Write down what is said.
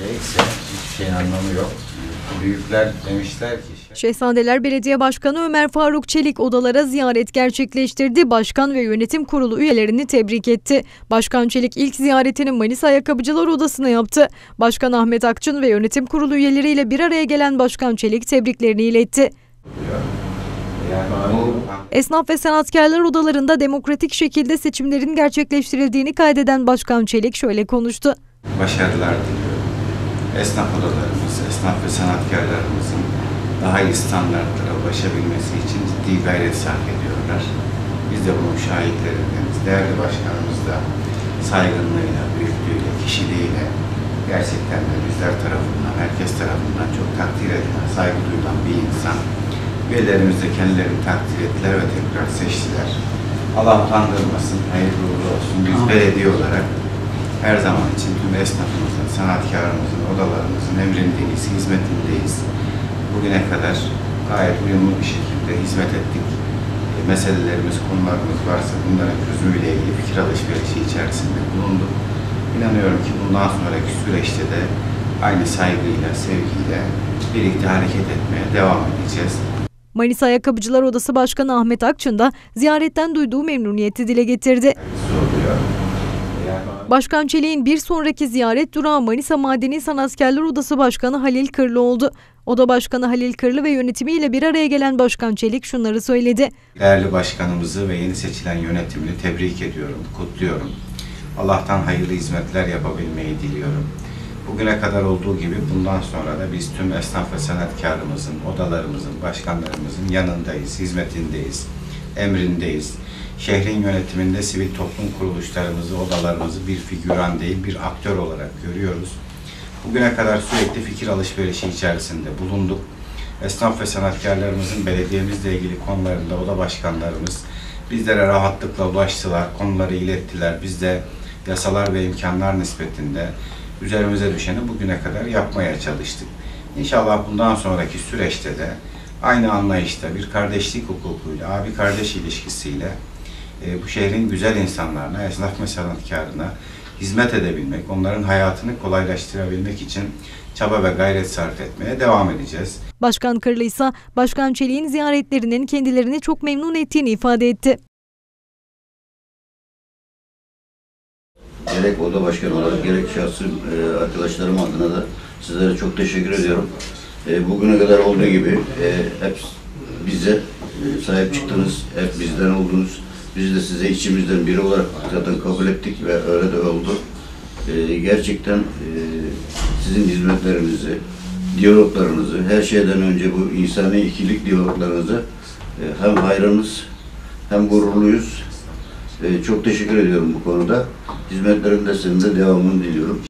değilse hiçbir şeyin anlamı yok. Büyükler demişler ki Şehzadeler Belediye Başkanı Ömer Faruk Çelik odalara ziyaret gerçekleştirdi. Başkan ve yönetim kurulu üyelerini tebrik etti. Başkan Çelik ilk ziyaretini Manisa Ayakkabıcılar Odası'na yaptı. Başkan Ahmet Akçın ve yönetim kurulu üyeleriyle bir araya gelen Başkan Çelik tebriklerini iletti. yani bu Esnaf ve sanatkarlar odalarında demokratik şekilde seçimlerin gerçekleştirildiğini kaydeden Başkan Çelik şöyle konuştu. başarılar diliyorum. Esnaf odalarımız, esnaf ve sanatkarlarımızın daha iyi standartlara ulaşabilmesi için ciddi gayret sarf ediyorlar. Biz de bunun şahitlerindeniz. Değerli başkanımız da saygınlığıyla, büyüklüğüyle, kişiliğiyle gerçekten de bizler tarafından, herkes tarafından çok takdir edilen, saygı duyulan bir insan. Üyelerimiz de kendilerini takdir ettiler ve tekrar seçtiler. Allah utandırmasın, hayırlı uğurlu olsun. Biz belediye olarak her zaman için tüm esnafımızın, sanatkarımızın, odalarımızın emrindeyiz, hizmetindeyiz. Bugüne kadar gayet uyumlu bir şekilde hizmet ettik. E, meselelerimiz, konularımız varsa bunların çözümüyle ilgili fikir alışverişi içerisinde bulunduk. İnanıyorum ki bundan sonraki süreçte de aynı saygıyla, sevgiyle birlikte hareket etmeye devam edeceğiz. Manisa Ayakkabıcılar Odası Başkanı Ahmet Akçın da ziyaretten duyduğu memnuniyeti dile getirdi. Zorluyor. Başkan Çelik'in bir sonraki ziyaret durağı Manisa Madeni Sanatkarlar Odası Başkanı Halil Kırlı oldu. Oda Başkanı Halil Kırlı ve yönetimiyle bir araya gelen Başkan Çelik şunları söyledi. Değerli başkanımızı ve yeni seçilen yönetimini tebrik ediyorum, kutluyorum. Allah'tan hayırlı hizmetler yapabilmeyi diliyorum. Bugüne kadar olduğu gibi bundan sonra da biz tüm esnaf ve sanatkarımızın, odalarımızın, başkanlarımızın yanındayız, hizmetindeyiz, emrindeyiz. Şehrin yönetiminde sivil toplum kuruluşlarımızı, odalarımızı bir figüran değil, bir aktör olarak görüyoruz. Bugüne kadar sürekli fikir alışverişi içerisinde bulunduk. Esnaf ve sanatkarlarımızın belediyemizle ilgili konularında oda başkanlarımız bizlere rahatlıkla ulaştılar, konuları ilettiler. Biz de yasalar ve imkanlar nispetinde üzerimize düşeni bugüne kadar yapmaya çalıştık. İnşallah bundan sonraki süreçte de aynı anlayışta bir kardeşlik hukukuyla, abi kardeş ilişkisiyle e, bu şehrin güzel insanlarına, esnaf ve sanatkarına hizmet edebilmek, onların hayatını kolaylaştırabilmek için çaba ve gayret sarf etmeye devam edeceğiz. Başkan Kırlı ise Başkan Çelik'in ziyaretlerinin kendilerini çok memnun ettiğini ifade etti. Gerek oda başkanı olarak gerek şahsım e, arkadaşlarım adına da sizlere çok teşekkür ediyorum. E, bugüne kadar olduğu gibi e, hep bize e, sahip çıktınız, hep bizden oldunuz. Biz de size içimizden biri olarak zaten kabul ettik ve öyle de oldu. E, gerçekten e, sizin hizmetlerinizi, diyaloglarınızı, her şeyden önce bu insani ikilik diyaloglarınızı e, hem hayranız hem gururluyuz. E, çok teşekkür ediyorum bu konuda. Hizmetlerinde senin de devamını diliyorum.